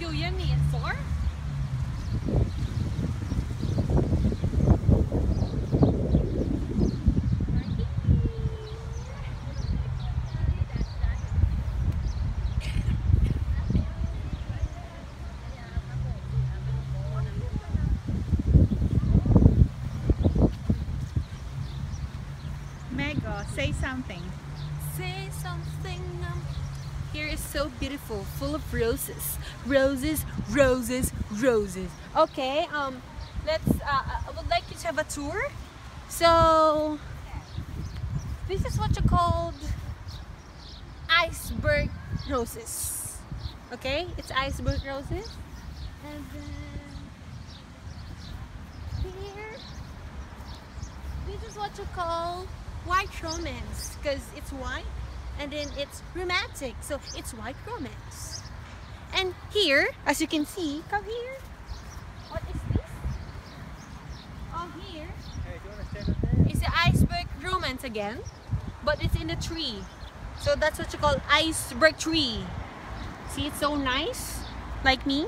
you yummy and sour? Mega, say something. Say something. Is so beautiful, full of roses, roses, roses, roses. Okay. Um, let's. Uh, I would like you to have a tour. So, this is what you called iceberg roses. Okay, it's iceberg roses, and then here, this is what you call white romance because it's white and then it's romantic so it's white romance. And here as you can see come here. What is this? Oh here. Is the iceberg romance again but it's in a tree. So that's what you call iceberg tree. See it's so nice like me